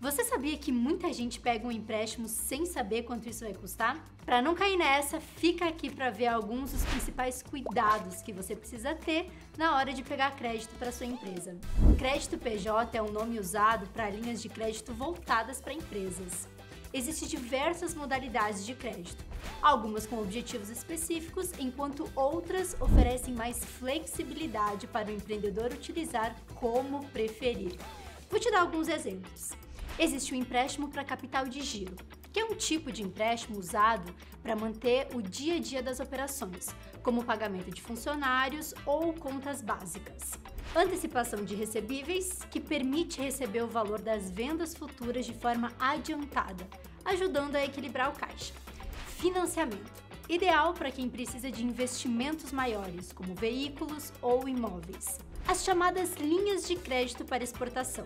Você sabia que muita gente pega um empréstimo sem saber quanto isso vai custar? Para não cair nessa, fica aqui para ver alguns dos principais cuidados que você precisa ter na hora de pegar crédito para sua empresa. Crédito PJ é um nome usado para linhas de crédito voltadas para empresas. Existem diversas modalidades de crédito, algumas com objetivos específicos, enquanto outras oferecem mais flexibilidade para o empreendedor utilizar como preferir. Vou te dar alguns exemplos. Existe o empréstimo para capital de giro, que é um tipo de empréstimo usado para manter o dia a dia das operações, como pagamento de funcionários ou contas básicas. Antecipação de recebíveis, que permite receber o valor das vendas futuras de forma adiantada, ajudando a equilibrar o caixa. Financiamento. Ideal para quem precisa de investimentos maiores, como veículos ou imóveis. As chamadas linhas de crédito para exportação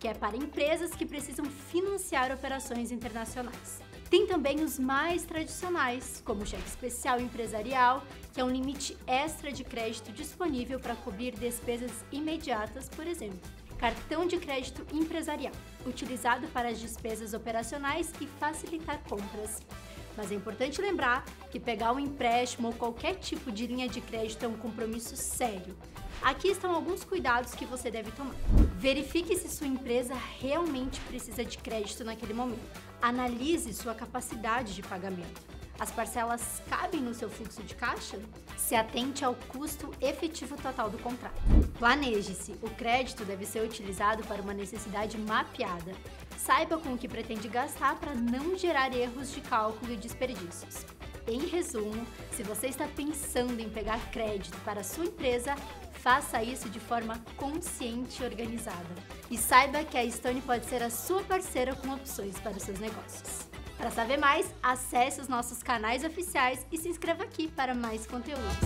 que é para empresas que precisam financiar operações internacionais. Tem também os mais tradicionais, como o cheque especial empresarial, que é um limite extra de crédito disponível para cobrir despesas imediatas, por exemplo. Cartão de crédito empresarial, utilizado para as despesas operacionais e facilitar compras. Mas é importante lembrar que pegar um empréstimo ou qualquer tipo de linha de crédito é um compromisso sério. Aqui estão alguns cuidados que você deve tomar. Verifique se sua empresa realmente precisa de crédito naquele momento. Analise sua capacidade de pagamento. As parcelas cabem no seu fluxo de caixa? Se atente ao custo efetivo total do contrato. Planeje-se. O crédito deve ser utilizado para uma necessidade mapeada. Saiba com o que pretende gastar para não gerar erros de cálculo e desperdícios. Em resumo, se você está pensando em pegar crédito para a sua empresa, faça isso de forma consciente e organizada. E saiba que a Stone pode ser a sua parceira com opções para os seus negócios. Para saber mais, acesse os nossos canais oficiais e se inscreva aqui para mais conteúdos.